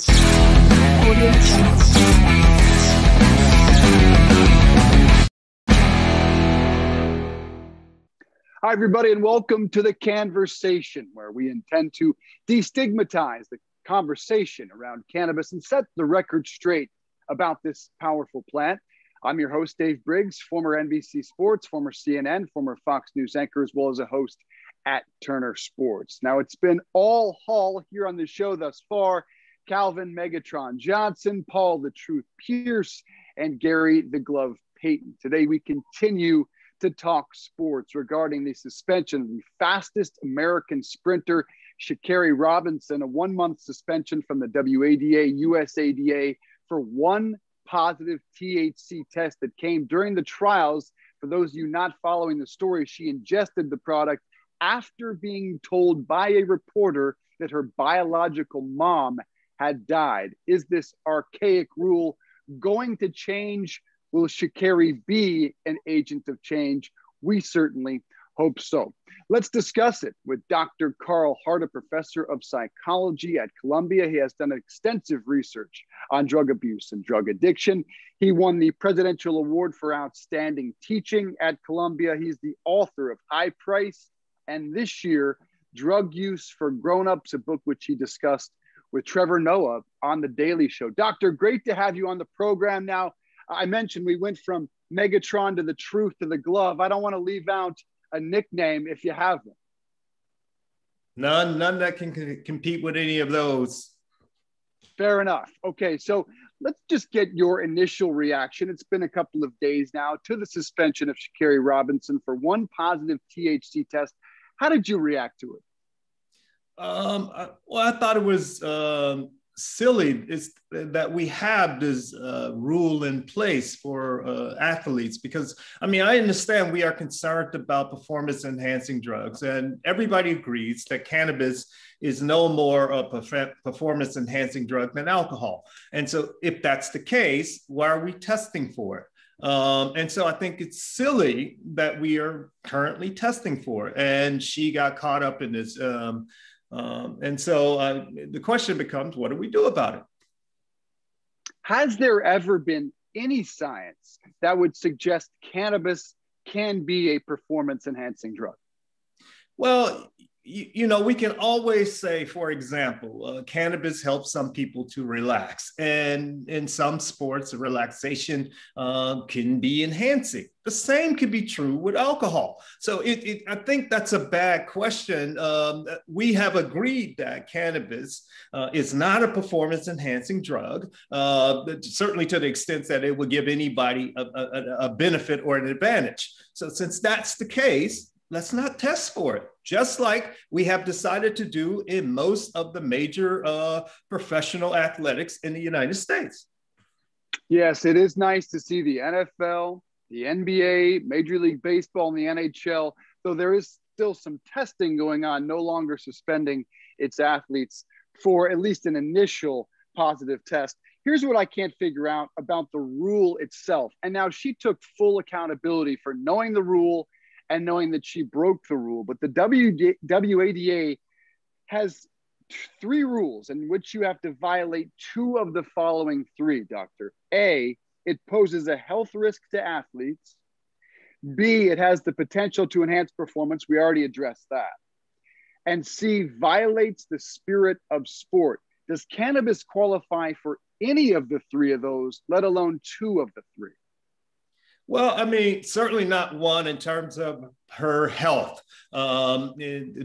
Hi, everybody, and welcome to the Cannversation, where we intend to destigmatize the conversation around cannabis and set the record straight about this powerful plant. I'm your host, Dave Briggs, former NBC Sports, former CNN, former Fox News anchor, as well as a host at Turner Sports. Now, it's been all Hall here on the show thus far. Calvin Megatron Johnson, Paul the Truth Pierce, and Gary the Glove Payton. Today, we continue to talk sports regarding the suspension of the fastest American sprinter, Sha'Carri Robinson, a one month suspension from the WADA, USADA for one positive THC test that came during the trials. For those of you not following the story, she ingested the product after being told by a reporter that her biological mom had died. Is this archaic rule going to change? Will Sha'Carri be an agent of change? We certainly hope so. Let's discuss it with Dr. Carl Hart, a professor of psychology at Columbia. He has done extensive research on drug abuse and drug addiction. He won the Presidential Award for Outstanding Teaching at Columbia. He's the author of High Price and this year, Drug Use for Grown-Ups, a book which he discussed with Trevor Noah on The Daily Show. Doctor, great to have you on the program now. I mentioned we went from Megatron to the truth to the glove. I don't want to leave out a nickname if you have one. None, none that can c- compete with any of those. Fair enough. Okay, so let's just get your initial reaction. It's been a couple of days now to the suspension of Sha'Carri Robinson for one positive THC test. How did you react to it? Um, I, well, I thought it was um, silly is that we have this uh, rule in place for uh, athletes because I mean I understand we are concerned about performance enhancing drugs and everybody agrees that cannabis is no more a perf- performance enhancing drug than alcohol. And so if that's the case why are we testing for it? Um, and so I think it's silly that we are currently testing for it. And she got caught up in this um, um, and so uh, the question becomes, what do we do about it? Has there ever been any science that would suggest cannabis can be a performance enhancing drug? Well, you, you, know, we can always say, for example, uh, cannabis helps some people to relax. And in some sports, relaxation uh, can be enhancing. The same could be true with alcohol. So it, it, I think that's a bad question. Um, we have agreed that cannabis uh, is not a performance enhancing drug, uh, certainly to the extent that it would give anybody a, a, a benefit or an advantage. So since that's the case, let's not test for it just like we have decided to do in most of the major uh, professional athletics in the united states. Yes it is nice to see the nfl the nba major league baseball and the nhl though there is still some testing going on no longer suspending its athletes for at least an initial positive test. Here's what I can't figure out about the rule itself. And now she took full accountability for knowing the rule and knowing that she broke the rule. But the WD, WADA has three rules in which you have to violate two of the following three, Doctor. A, it poses a health risk to athletes. B, it has the potential to enhance performance. We already addressed that. And C, violates the spirit of sport. Does cannabis qualify for any of the three of those, let alone two of the three? Well, I mean, certainly not one in terms of her health. Um,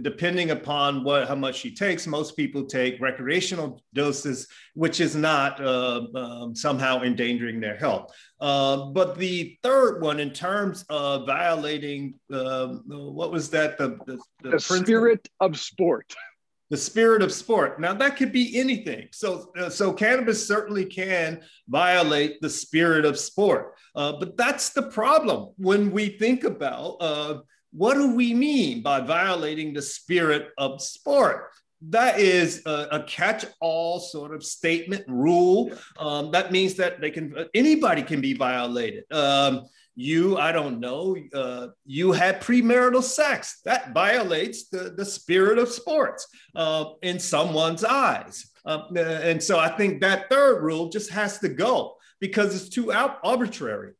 depending upon what how much she takes, most people take recreational doses, which is not uh, um, somehow endangering their health. Uh, but the third one, in terms of violating, uh, what was that? The, the, the, the spirit of sport the spirit of sport. Now that could be anything. So, uh, so cannabis certainly can violate the spirit of sport. Uh, but that's the problem when we think about uh, what do we mean by violating the spirit of sport? That is a, a catch-all sort of statement rule. Um, that means that they can anybody can be violated. Um, you, I don't know, uh, you had premarital sex. That violates the, the spirit of sports uh, in someone's eyes. Uh, and so I think that third rule just has to go because it's too arbitrary.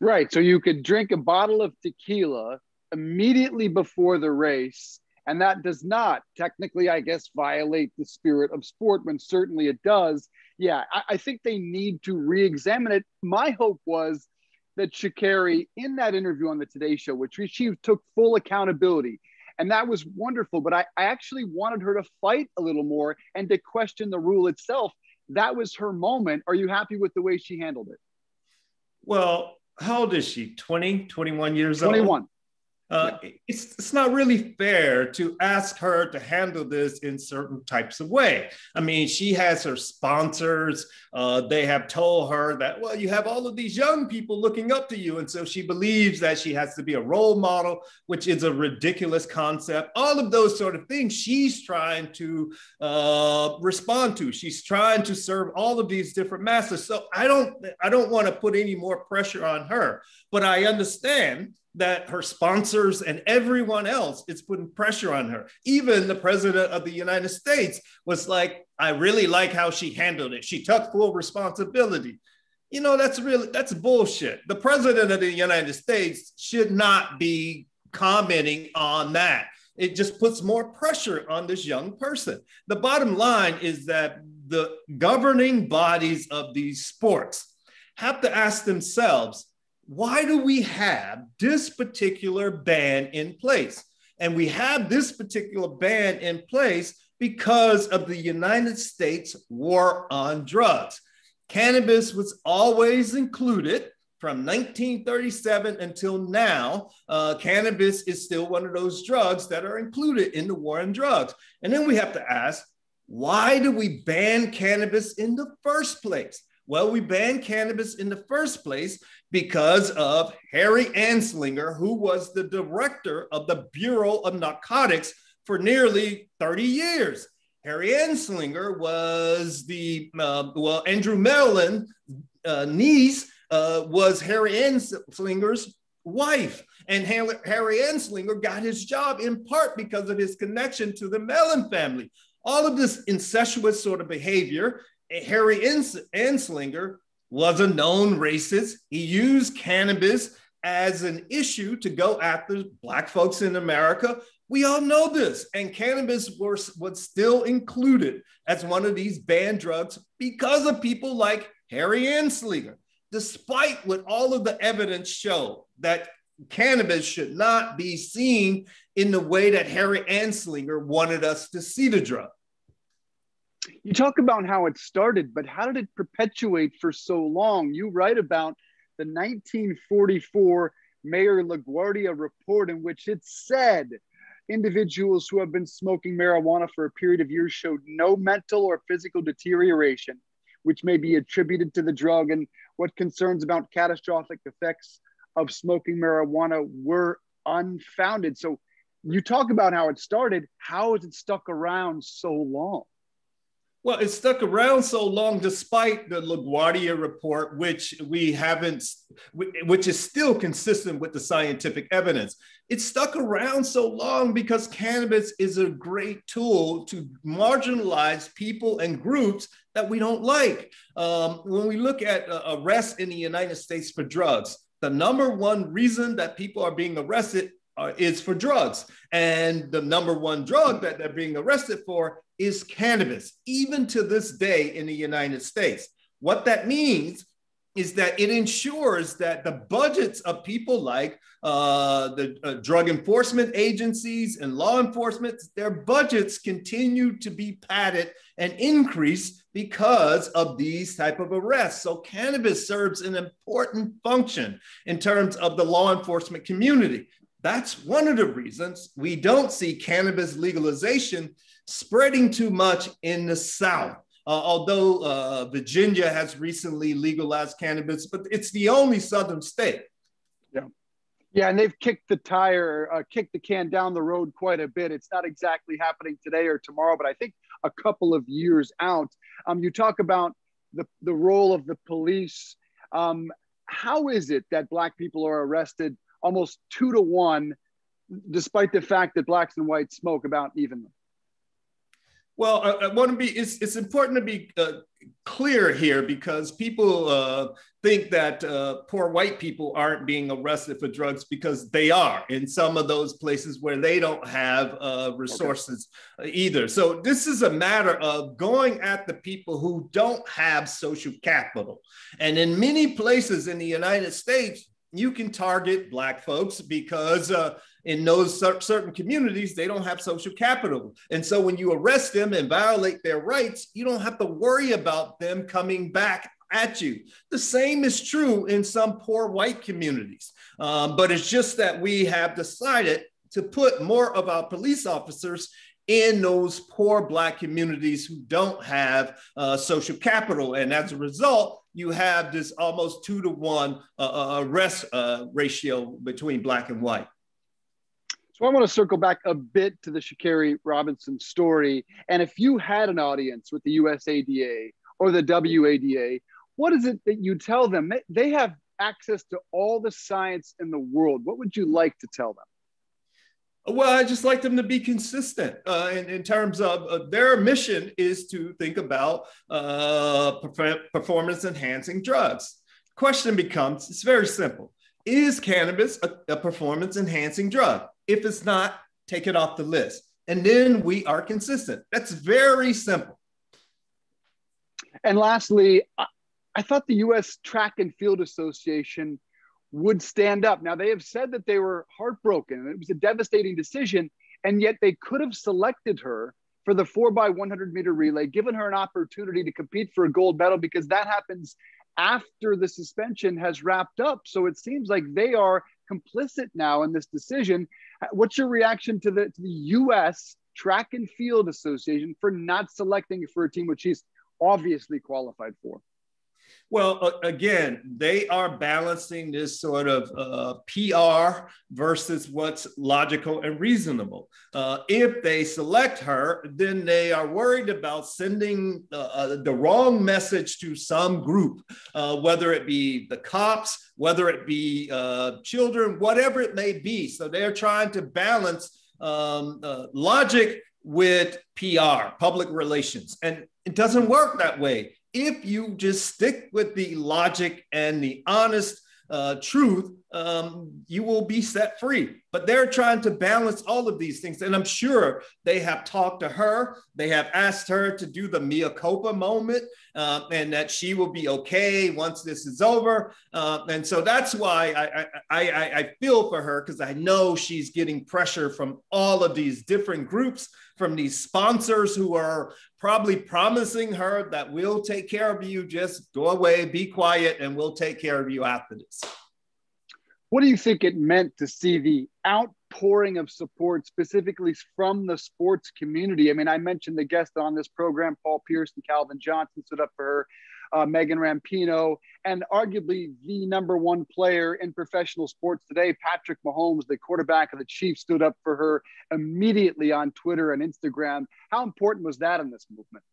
Right. So you could drink a bottle of tequila immediately before the race. And that does not technically, I guess, violate the spirit of sport when certainly it does. Yeah, I, I think they need to re examine it. My hope was that Sha'Carri in that interview on the Today Show, which she took full accountability, and that was wonderful. But I, I actually wanted her to fight a little more and to question the rule itself. That was her moment. Are you happy with the way she handled it? Well, how old is she? 20, 21 years 21. old? 21. Uh, it's, it's not really fair to ask her to handle this in certain types of way. I mean, she has her sponsors. Uh, they have told her that, well, you have all of these young people looking up to you. And so she believes that she has to be a role model, which is a ridiculous concept. All of those sort of things she's trying to uh, respond to. She's trying to serve all of these different masters. So I don't, I don't want to put any more pressure on her, but I understand that her sponsors and everyone else is putting pressure on her. Even the president of the United States was like, I really like how she handled it. She took full responsibility. You know, that's really that's bullshit. The president of the United States should not be commenting on that. It just puts more pressure on this young person. The bottom line is that the governing bodies of these sports have to ask themselves why do we have this particular ban in place? And we have this particular ban in place because of the United States war on drugs. Cannabis was always included from 1937 until now. Uh, cannabis is still one of those drugs that are included in the war on drugs. And then we have to ask, why do we ban cannabis in the first place? Well, we banned cannabis in the first place because of Harry Anslinger, who was the director of the Bureau of Narcotics for nearly 30 years. Harry Anslinger was the, uh, well, Andrew Mellon uh, niece uh, was Harry Anslinger's wife. And Harry Anslinger got his job in part because of his connection to the Mellon family. All of this incestuous sort of behavior, Harry Anslinger was a known racist. He used cannabis as an issue to go after Black folks in America. We all know this. And cannabis was, was still included as one of these banned drugs because of people like Harry Anslinger, despite what all of the evidence show that cannabis should not be seen in the way that Harry Anslinger wanted us to see the drug you talk about how it started, but how did it perpetuate for so long? You write about the 1944 Mayor LaGuardia report, in which it said individuals who have been smoking marijuana for a period of years showed no mental or physical deterioration, which may be attributed to the drug, and what concerns about catastrophic effects of smoking marijuana were unfounded. So you talk about how it started. How has it stuck around so long? Well, it stuck around so long despite the LaGuardia report, which we haven't, which is still consistent with the scientific evidence. It stuck around so long because cannabis is a great tool to marginalize people and groups that we don't like. Um, when we look at uh, arrests in the United States for drugs, the number one reason that people are being arrested uh, is for drugs. And the number one drug that they're being arrested for is cannabis, even to this day in the United States. What that means is that it ensures that the budgets of people like uh, the uh, drug enforcement agencies and law enforcement, their budgets continue to be padded and increase because of these type of arrests. So cannabis serves an important function in terms of the law enforcement community. That's one of the reasons we don't see cannabis legalization spreading too much in the South. Uh, although uh, Virginia has recently legalized cannabis, but it's the only Southern state. Yeah. Yeah, and they've kicked the tire, uh, kicked the can down the road quite a bit. It's not exactly happening today or tomorrow, but I think a couple of years out. Um, you talk about the, the role of the police. Um, how is it that black people are arrested almost two to one, despite the fact that blacks and whites smoke about evenly? Well, I, I want to be, it's, it's important to be uh, clear here because people uh, think that uh, poor white people aren't being arrested for drugs because they are in some of those places where they don't have uh, resources okay. either. So this is a matter of going at the people who don't have social capital. And in many places in the United States, you can target black folks because uh, in those certain communities they don't have social capital. And so when you arrest them and violate their rights you don't have to worry about them coming back at you. The same is true in some poor white communities. Um, but it's just that we have decided to put more of our police officers in those poor black communities who don't have uh, social capital and as a result you have this almost two to one uh, uh arrest uh, ratio between black and white. So I want to circle back a bit to the Sha'Carri Robinson story. And if you had an audience with the USADA or the WADA, what is it that you tell them? They have access to all the science in the world. What would you like to tell them? Well, I just like them to be consistent uh, in, in, terms of uh, their mission is to think about uh, performance enhancing drugs. Question becomes it's very simple Is cannabis a, a performance enhancing drug? If it's not, take it off the list. And then we are consistent. That's very simple. And lastly, I, I thought the US Track and Field Association would stand up. Now, they have said that they were heartbroken it was a devastating decision, and yet they could have selected her for the 4 by 100 meter relay, given her an opportunity to compete for a gold medal because that happens after the suspension has wrapped up. So it seems like they are complicit now in this decision. Uh, what's your reaction to the, to the U.S. Track and Field Association for not selecting for a team which she's obviously qualified for? Well, uh, again, they are balancing this sort of uh, PR versus what's logical and reasonable. Uh, if they select her, then they are worried about sending uh, uh, the wrong message to some group, uh, whether it be the cops, whether it be children, whatever it may be. So they're trying to balance um, logic with PR, public relations. And it doesn't work that way if you just stick with the logic and the honest uh, truth, um, you will be set free. But they're trying to balance all of these things. And I'm sure they have talked to her. They have asked her to do the mea culpa moment uh, and that she will be okay once this is over. Uh, and so that's why I, I, I, I feel for her because I know she's getting pressure from all of these different groups, from these sponsors who are probably promising her that we'll take care of you. Just go away, be quiet, and we'll take care of you after this. What do you think it meant to see the outpouring of support, specifically from the sports community? I mean, I mentioned the guest on this program, Paul Pierce and Calvin Johnson, stood up for her. Uh, Megan Rapinoe, and arguably the number one player in professional sports today, Patrick Mahomes, the quarterback of the Chiefs, stood up for her immediately on Twitter and Instagram. How important was that in this movement?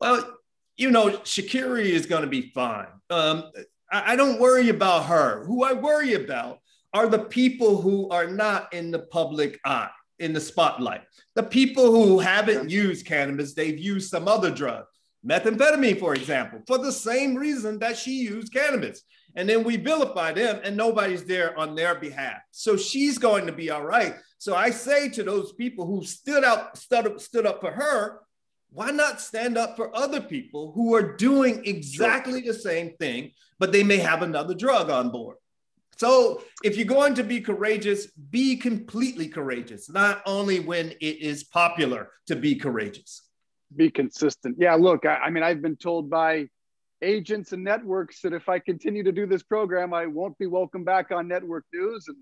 Well, you know, Sha'Carri is going to be fine. Um, I, I don't worry about her. Who I worry about are the people who are not in the public eye, in the spotlight. The people who haven't used cannabis, they've used some other drug, methamphetamine, for example, for the same reason that she used cannabis. And then we vilify them, and nobody's there on their behalf. So she's going to be all right. So I say to those people who stood out, stood up, stood up for her, why not stand up for other people who are doing exactly the same thing, but they may have another drug on board? So if you're going to be courageous, be completely courageous, not only when it is popular to be courageous. Be consistent. Yeah, look, I, I mean, I've been told by agents and networks that if I continue to do this program, I won't be welcome back on network news. And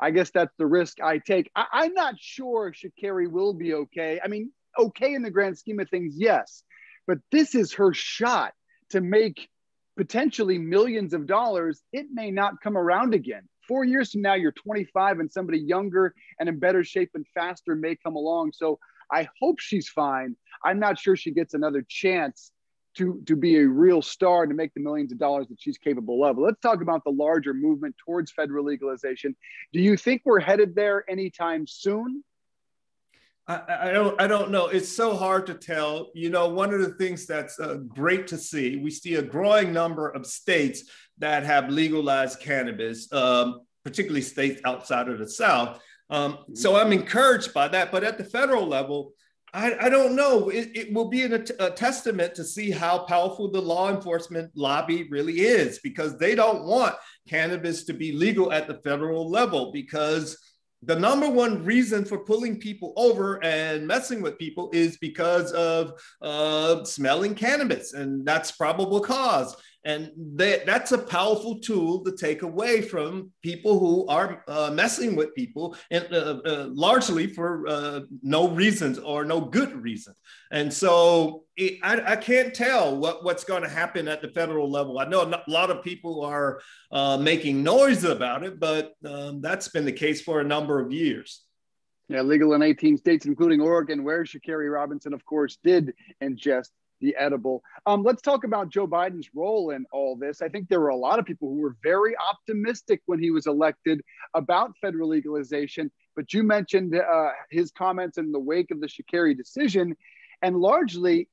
I guess that's the risk I take. I, am not sure Sha'Carri will be okay. I mean, okay in the grand scheme of things, yes. But this is her shot to make potentially millions of dollars. It may not come around again. Four years from now, you're 25 and somebody younger and in better shape and faster may come along. So I hope she's fine. I'm not sure she gets another chance to, to be a real star and to make the millions of dollars that she's capable of. Let's talk about the larger movement towards federal legalization. Do you think we're headed there anytime soon? I, I, don't I don't know. It's so hard to tell. You know, one of the things that's uh, great to see, we see a growing number of states that have legalized cannabis, um, particularly states outside of the South. Um, so I'm encouraged by that. But at the federal level, I, I don't know. It, it will be a, a testament to see how powerful the law enforcement lobby really is because they don't want cannabis to be legal at the federal level because the number one reason for pulling people over and messing with people is because of uh, smelling cannabis, and that's probable cause. And they, that's a powerful tool to take away from people who are uh, messing with people, and uh, uh, largely for uh, no reasons or no good reason. And so it, I, I, can't tell what, what's going to happen at the federal level. I know a lot of people are uh, making noise about it, but um, that's been the case for a number of years. Yeah, legal in 18 states, including Oregon, where Sha'Carri Robinson, of course, did ingest the edible. Um, let's talk about Joe Biden's role in all this. I think there were a lot of people who were very optimistic when he was elected about federal legalization. But you mentioned uh, his comments in the wake of the Sha'Carri decision, and largely,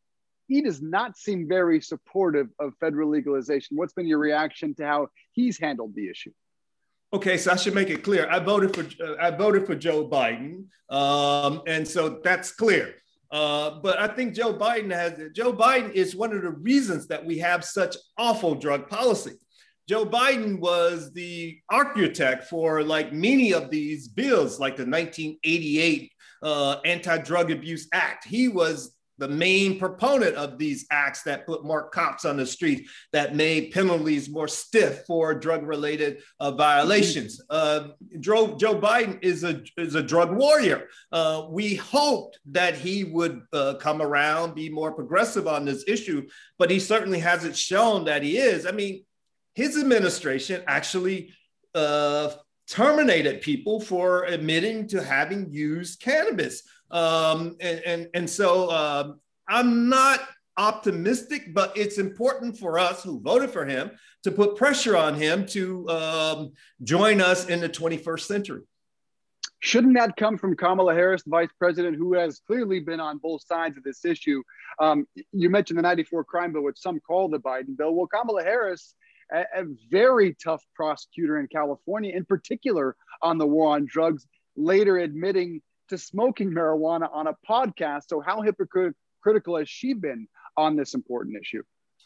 he does not seem very supportive of federal legalization. What's been your reaction to how he's handled the issue? Okay, so I should make it clear. I voted for uh, I voted for Joe Biden, um, and so that's clear. Uh, but I think Joe Biden has Joe Biden is one of the reasons that we have such awful drug policy. Joe Biden was the architect for like many of these bills, like the 1988 uh, Anti-Drug Abuse Act. He was the main proponent of these acts that put more cops on the street, that made penalties more stiff for drug-related uh, violations. Uh, Joe, Joe, Biden is a is a drug warrior. Uh, we hoped that he would uh, come around, be more progressive on this issue, but he certainly hasn't shown that he is. I mean, his administration actually uh, terminated people for admitting to having used cannabis. Um, and, and, and so uh, I'm not optimistic, but it's important for us who voted for him to put pressure on him to um, join us in the 21st century. Shouldn't that come from Kamala Harris, the vice president, who has clearly been on both sides of this issue? Um, you mentioned the 94 crime bill, which some call the Biden bill. Well, Kamala Harris, a, a very tough prosecutor in California, in particular on the war on drugs, later admitting to smoking marijuana on a podcast. So, how hypocritical has she been on this important issue?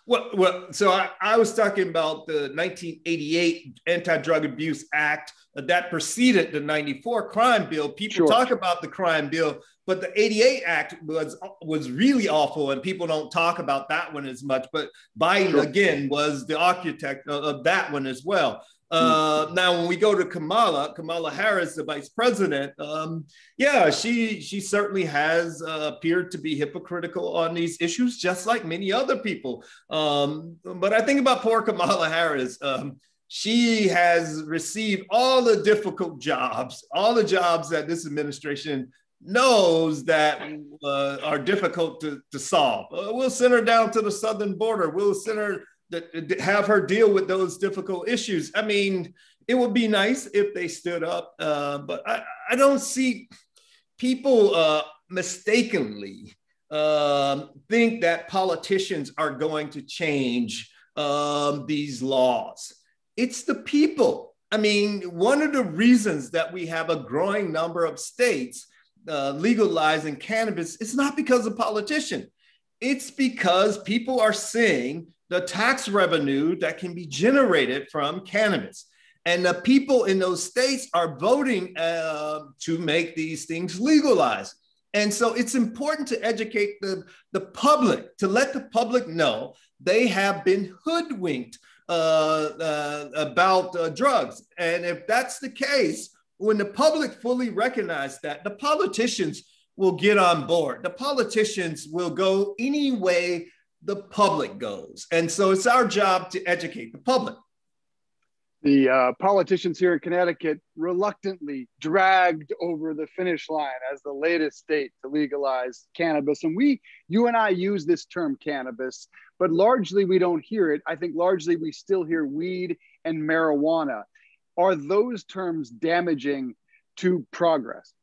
Well, well so I, I was talking about the 1988 Anti Drug Abuse Act that preceded the 94 crime bill. People sure. talk about the crime bill, but the 88 Act was was really awful, and people don't talk about that one as much. But Biden sure. again was the architect of, of that one as well. Uh, now, when we go to Kamala, Kamala Harris, the vice president, um, yeah, she she certainly has uh, appeared to be hypocritical on these issues, just like many other people. Um, but I think about poor Kamala Harris. Um, she has received all the difficult jobs, all the jobs that this administration knows that uh, are difficult to, to solve. Uh, we'll send her down to the southern border. We'll send her that have her deal with those difficult issues. I mean, it would be nice if they stood up, uh, but I, I don't see people uh, mistakenly um, think that politicians are going to change um, these laws. It's the people. I mean, one of the reasons that we have a growing number of states uh, legalizing cannabis is not because of politicians. It's because people are seeing the tax revenue that can be generated from cannabis. And the people in those states are voting uh, to make these things legalized. And so it's important to educate the, the public, to let the public know they have been hoodwinked uh, uh, about uh, drugs. And if that's the case, when the public fully recognize that, the politicians will get on board. The politicians will go any way the public goes. And so it's our job to educate the public. the uh, politicians here in Connecticut reluctantly dragged over the finish line as the latest state to legalize cannabis. And we, you and I use this term cannabis, but largely we don't hear it. I think largely we still hear weed and marijuana. Are those terms damaging to progress?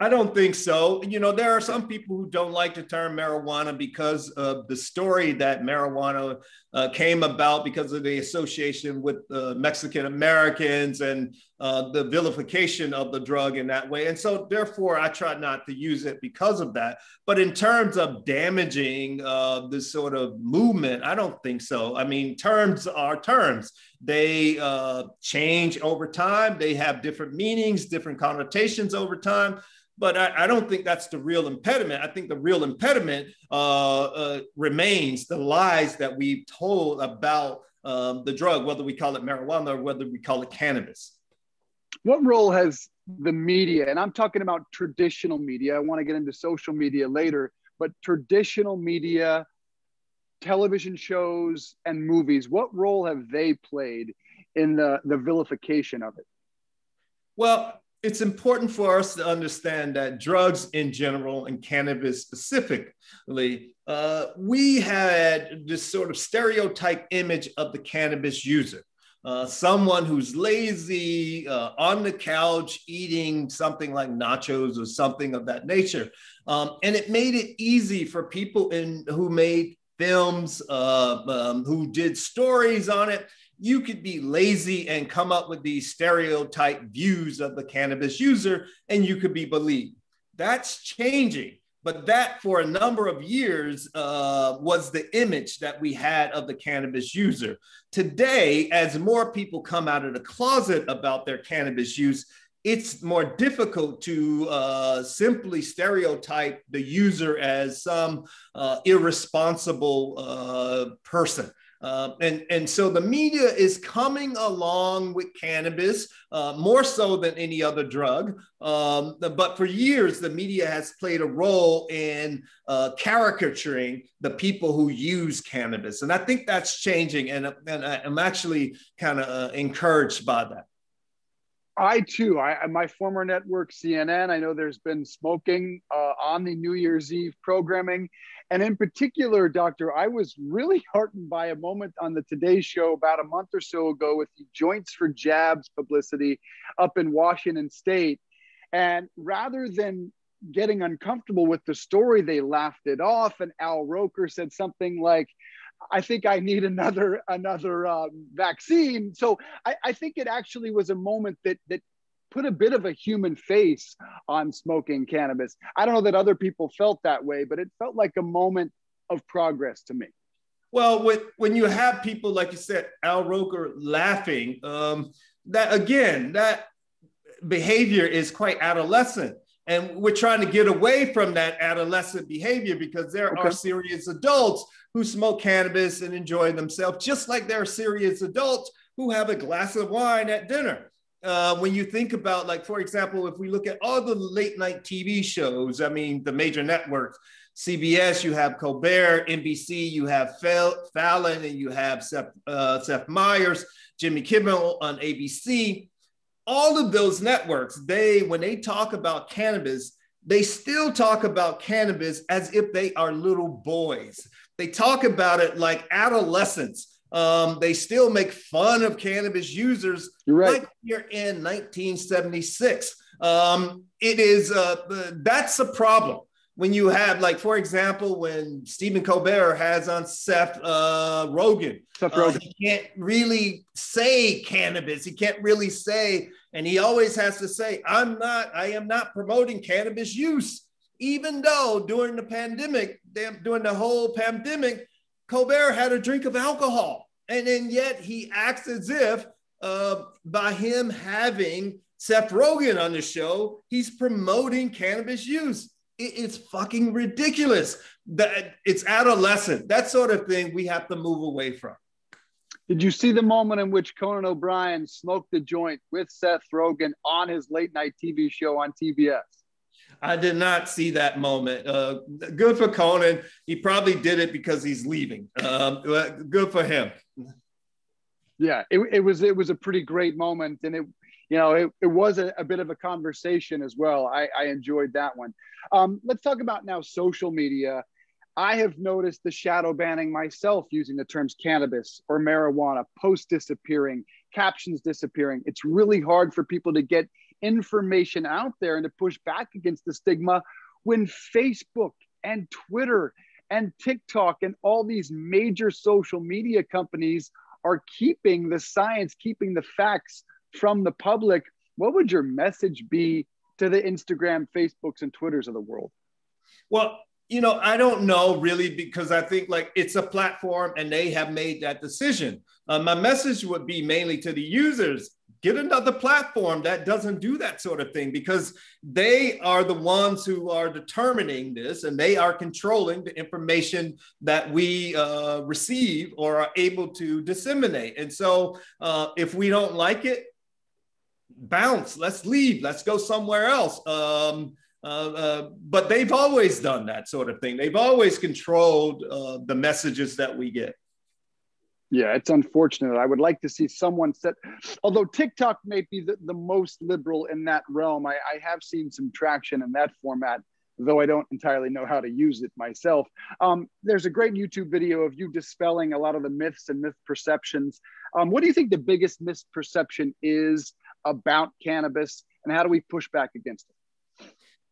I don't think so. You know, there are some people who don't like the term marijuana because of the story that marijuana uh, came about because of the association with uh, Mexican Americans and uh, the vilification of the drug in that way. And so, therefore, I try not to use it because of that. But in terms of damaging uh, this sort of movement, I don't think so. I mean, terms are terms, they uh, change over time, they have different meanings, different connotations over time. But I, I, don't think that's the real impediment. I think the real impediment uh, uh, remains the lies that we've told about um, the drug, whether we call it marijuana or whether we call it cannabis. What role has the media, and I'm talking about traditional media, I want to get into social media later, but traditional media, television shows, and movies, what role have they played in the, the vilification of it? Well, it's important for us to understand that drugs in general and cannabis specifically, uh, we had this sort of stereotype image of the cannabis user. Uh, someone who's lazy, uh, on the couch, eating something like nachos or something of that nature. Um, and it made it easy for people in, who made films, uh, um, who did stories on it you could be lazy and come up with these stereotype views of the cannabis user and you could be believed. That's changing. But that, for a number of years, uh, was the image that we had of the cannabis user. Today, as more people come out of the closet about their cannabis use, it's more difficult to uh, simply stereotype the user as some uh, irresponsible uh, person. Uh, and, and so the media is coming along with cannabis uh, more so than any other drug. Um, but for years, the media has played a role in uh, caricaturing the people who use cannabis. And I think that's changing. And, and I'm actually kind of uh, encouraged by that. I too, I my former network CNN. I know there's been smoking uh, on the New Year's Eve programming, and in particular, Doctor, I was really heartened by a moment on the Today Show about a month or so ago with the Joints for Jabs publicity up in Washington State, and rather than getting uncomfortable with the story, they laughed it off, and Al Roker said something like I think I need another another um, vaccine. So I, I think it actually was a moment that that put a bit of a human face on smoking cannabis. I don't know that other people felt that way, but it felt like a moment of progress to me. Well, with, when you have people like you said, Al Roker laughing, um, that again, that behavior is quite adolescent. And we're trying to get away from that adolescent behavior because there okay. are serious adults who smoke cannabis and enjoy themselves, just like there are serious adults who have a glass of wine at dinner. Uh, when you think about, like, for example, if we look at all the late night TV shows, I mean, the major networks, CBS, you have Colbert, NBC, you have Fallon, and you have Seth, uh, Seth Meyers, Jimmy Kimmel on ABC. All of those networks, they, when they talk about cannabis, they still talk about cannabis as if they are little boys. They talk about it like adolescents. Um, they still make fun of cannabis users You're right. like you're in 1976. Um, it is uh, that's a problem when you have like for example when Stephen Colbert has on Seth uh, Rogen, Seth uh, Rogen. Uh, he can't really say cannabis. He can't really say, and he always has to say, "I'm not. I am not promoting cannabis use." even though during the pandemic, during the whole pandemic, Colbert had a drink of alcohol. And then yet he acts as if uh, by him having Seth Rogen on the show, he's promoting cannabis use. It, it's fucking ridiculous. That it's adolescent. That sort of thing we have to move away from. Did you see the moment in which Conan O'Brien smoked the joint with Seth Rogen on his late night TV show on TBS? I did not see that moment. Uh, good for Conan. He probably did it because he's leaving. Um, good for him. Yeah, it, it was it was a pretty great moment, and it you know it, it was a, a bit of a conversation as well. I, I enjoyed that one. Um, let's talk about now social media. I have noticed the shadow banning myself using the terms cannabis or marijuana, post disappearing, captions disappearing. It's really hard for people to get information out there and to push back against the stigma when Facebook and Twitter and TikTok and all these major social media companies are keeping the science, keeping the facts from the public, what would your message be to the Instagram, Facebooks, and Twitters of the world? Well, you know, I don't know really because I think like it's a platform and they have made that decision. Uh, my message would be mainly to the users get another platform that doesn't do that sort of thing because they are the ones who are determining this and they are controlling the information that we uh, receive or are able to disseminate. And so uh, if we don't like it, bounce, let's leave, let's go somewhere else. Um, uh, uh, but they've always done that sort of thing. They've always controlled uh, the messages that we get. Yeah, it's unfortunate. I would like to see someone set, although TikTok may be the, the most liberal in that realm. I, I have seen some traction in that format, though I don't entirely know how to use it myself. Um, there's a great YouTube video of you dispelling a lot of the myths and myth perceptions. Um, what do you think the biggest misperception is about cannabis, and how do we push back against it?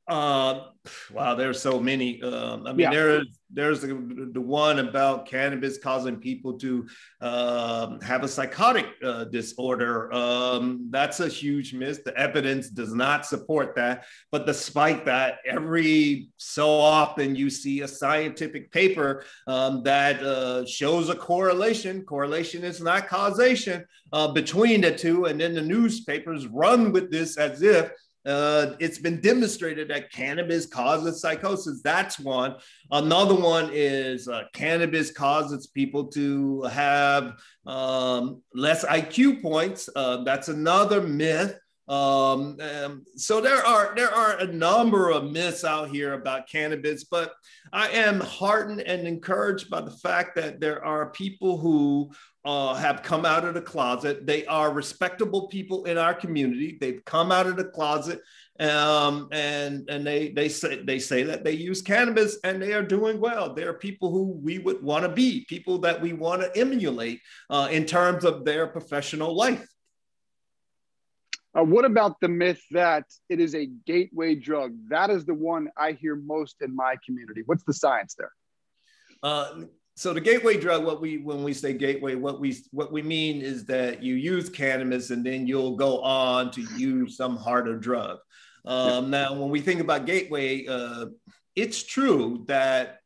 Uh, wow, there's so many. Um, I mean, yeah. there's there's the, the one about cannabis causing people to um, have a psychotic uh, disorder. Um, that's a huge myth. The evidence does not support that. But despite that, every so often you see a scientific paper um, that uh, shows a correlation. Correlation is not causation uh, between the two, and then the newspapers run with this as if uh, it's been demonstrated that cannabis causes psychosis. That's one. Another one is uh, cannabis causes people to have um, less IQ points. Uh, that's another myth. Um, um, so there are there are a number of myths out here about cannabis, but I am heartened and encouraged by the fact that there are people who uh, have come out of the closet. They are respectable people in our community. They've come out of the closet, um, and and they they say they say that they use cannabis and they are doing well. They are people who we would want to be, people that we want to emulate uh, in terms of their professional life. Uh, what about the myth that it is a gateway drug? That is the one I hear most in my community. What's the science there? Uh, so the gateway drug what we when we say gateway what we what we mean is that you use cannabis and then you'll go on to use some harder drug um, now when we think about gateway uh, it's true that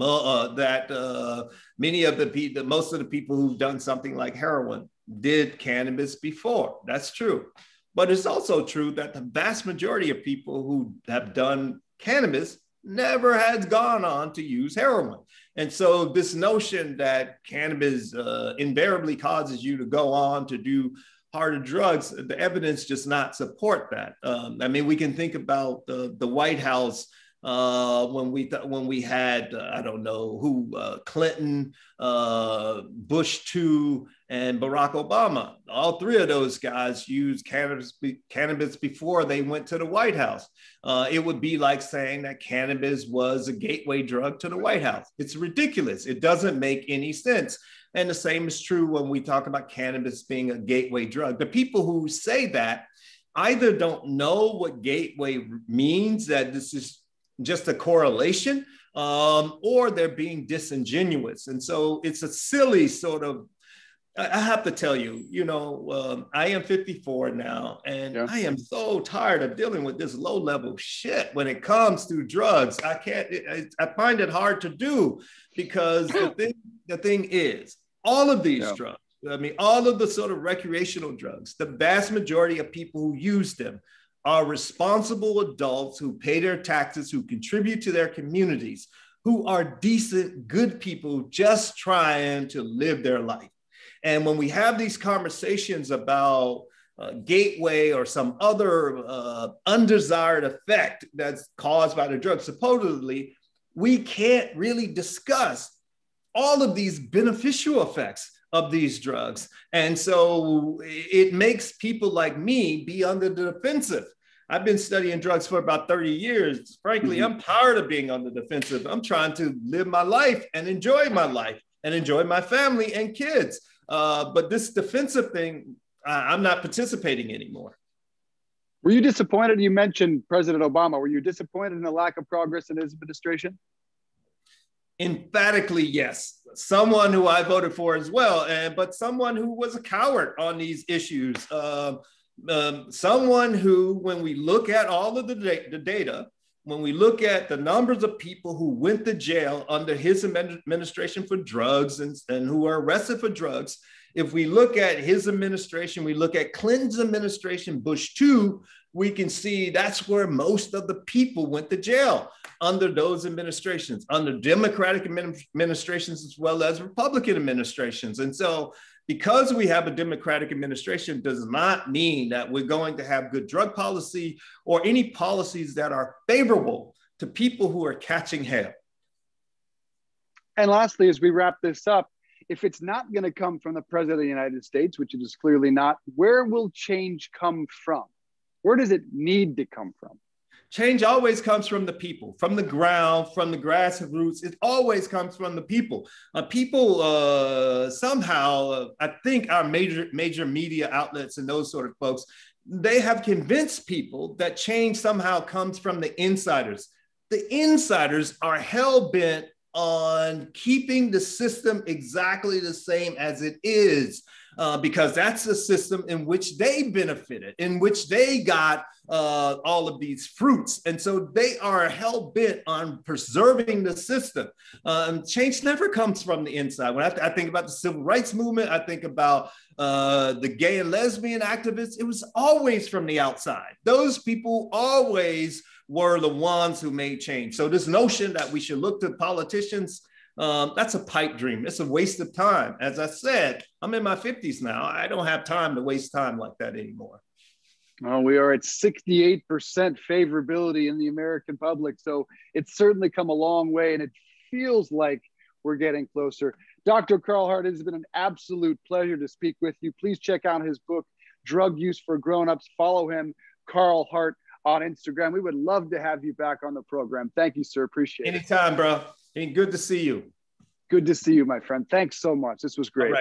uh, that uh, many of the people most of the people who've done something like heroin did cannabis before that's true but it's also true that the vast majority of people who have done cannabis never has gone on to use heroin. And so, this notion that cannabis uh, invariably causes you to go on to do harder drugs, the evidence does not support that. Um, I mean, we can think about the, the White House uh, when we th- when we had uh, I don't know who uh, Clinton, uh, Bush two, and Barack Obama. All three of those guys used cannabis be- cannabis before they went to the White House. Uh, it would be like saying that cannabis was a gateway drug to the White House. It's ridiculous. It doesn't make any sense. And the same is true when we talk about cannabis being a gateway drug. The people who say that either don't know what gateway means, that this is just a correlation, um, or they're being disingenuous. And so it's a silly sort of I have to tell you, you know, um, I am 54 now, and yeah. I am so tired of dealing with this low level shit when it comes to drugs. I can't, I find it hard to do because the thing, the thing is, all of these yeah. drugs, I mean, all of the sort of recreational drugs, the vast majority of people who use them are responsible adults who pay their taxes, who contribute to their communities, who are decent, good people just trying to live their life. And when we have these conversations about uh, gateway or some other uh, undesired effect that's caused by the drug, supposedly, we can't really discuss all of these beneficial effects of these drugs. And so it makes people like me be on the defensive. I've been studying drugs for about 30 years. Frankly, mm-hmm. I'm tired of being on the defensive. I'm trying to live my life and enjoy my life and enjoy my family and kids. Uh, but this defensive thing, I'm not participating anymore. Were you disappointed? You mentioned President Obama. Were you disappointed in the lack of progress in his administration? Emphatically, yes. Someone who I voted for as well, and but someone who was a coward on these issues. Uh, um, someone who, when we look at all of the, da- the data, when we look at the numbers of people who went to jail under his administration for drugs and, and who were arrested for drugs, if we look at his administration, we look at Clinton's administration, Bush 2, we can see that's where most of the people went to jail under those administrations, under Democratic administrations as well as Republican administrations. And so, because we have a Democratic administration, does not mean that we're going to have good drug policy or any policies that are favorable to people who are catching hell. And lastly, as we wrap this up, if it's not going to come from the president of the United States, which it is clearly not, where will change come from? Where does it need to come from? Change always comes from the people, from the ground, from the grassroots. It always comes from the people. Uh, people uh, somehow, uh, I think our major major media outlets and those sort of folks, they have convinced people that change somehow comes from the insiders. The insiders are hell bent on keeping the system exactly the same as it is. Uh, because that's the system in which they benefited, in which they got uh, all of these fruits. And so they are hell bent on preserving the system. Um, change never comes from the inside. When I, I, think about the civil rights movement, I think about uh, the gay and lesbian activists, it was always from the outside. Those people always were the ones who made change. So this notion that we should look to politicians, um, that's a pipe dream. It's a waste of time. As I said, I'm in my 50s now. I don't have time to waste time like that anymore. Well, we are at 68% favorability in the American public. So it's certainly come a long way and it feels like we're getting closer. Dr. Carl Hart, it has been an absolute pleasure to speak with you. Please check out his book, Drug Use for Grownups. Follow him, Carl Hart on Instagram. We would love to have you back on the program. Thank you, sir. Appreciate Anytime, it. Anytime, bro. And good to see you. Good to see you, my friend. Thanks so much. This was great.